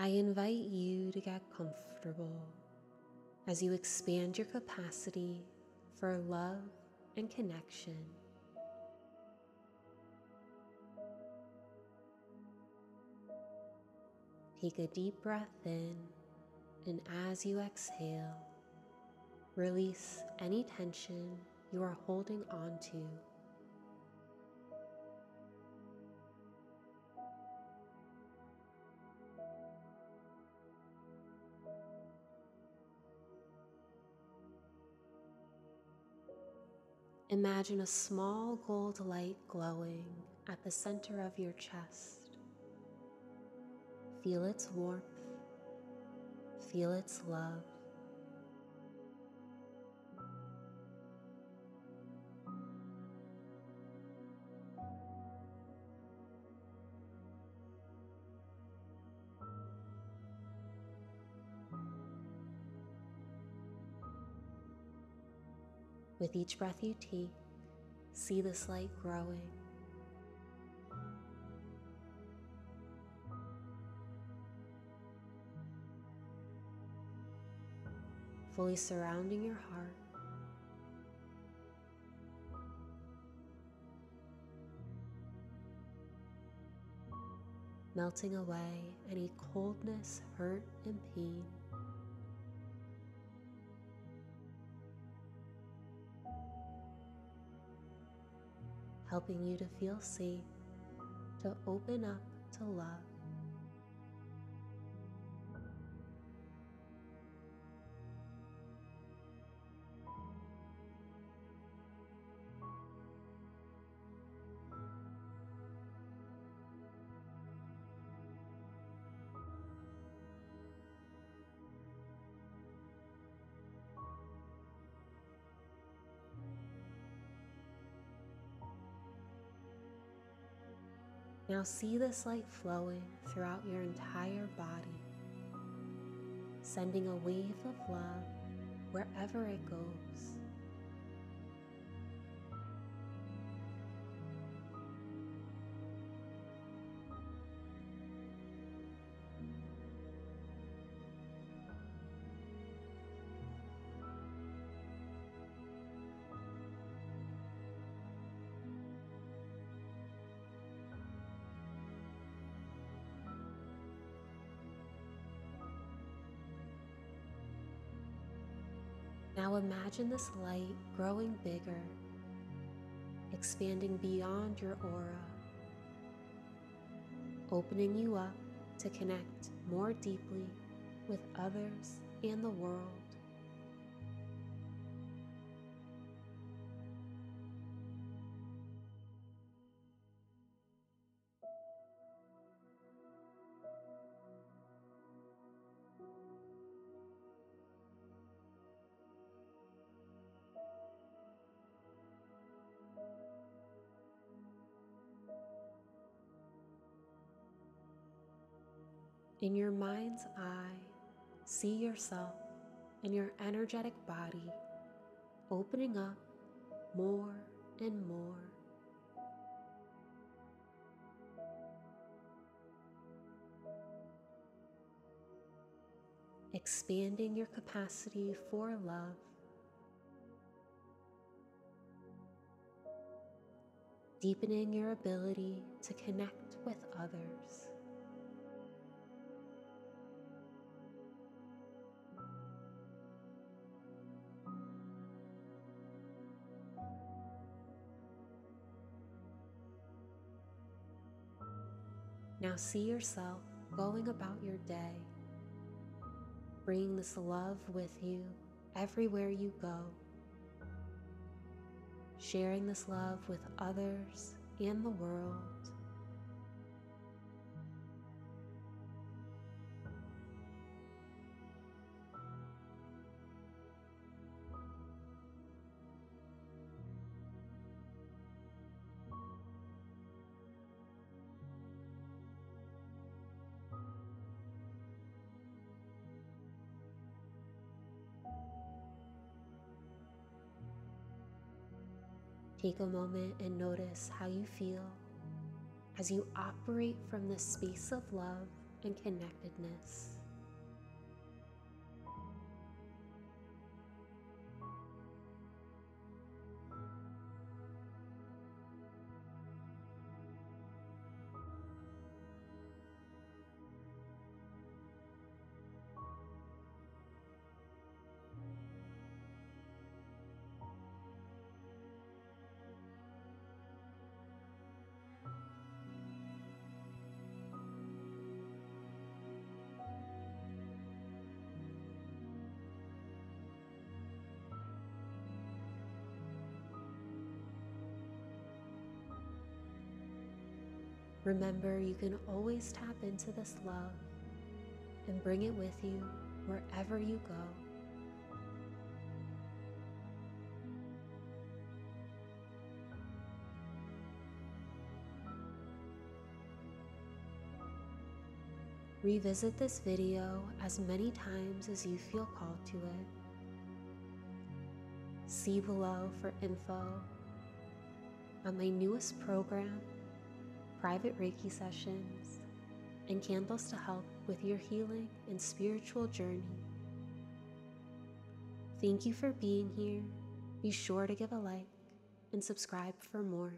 I invite you to get comfortable as you expand your capacity for love and connection. Take a deep breath in, and as you exhale, release any tension you are holding on to. Imagine a small gold light glowing at the center of your chest. Feel its warmth, feel its love. With each breath you take, see this light growing. Fully surrounding your heart. Melting away any coldness, hurt, and pain. Helping you to feel safe, to open up to love. Now see this light flowing throughout your entire body, sending a wave of love wherever it goes. Now imagine this light growing bigger, expanding beyond your aura, opening you up to connect more deeply with others and the world. In your mind's eye, see yourself and your energetic body opening up more and more. Expanding your capacity for love. Deepening your ability to connect with others. Now see yourself going about your day, bringing this love with you everywhere you go, sharing this love with others and the world. Take a moment and notice how you feel as you operate from this space of love and connectedness. Remember, you can always tap into this love and bring it with you wherever you go. Revisit this video as many times as you feel called to it. See below for info on my newest program private Reiki sessions, and candles to help with your healing and spiritual journey. Thank you for being here. Be sure to give a like and subscribe for more.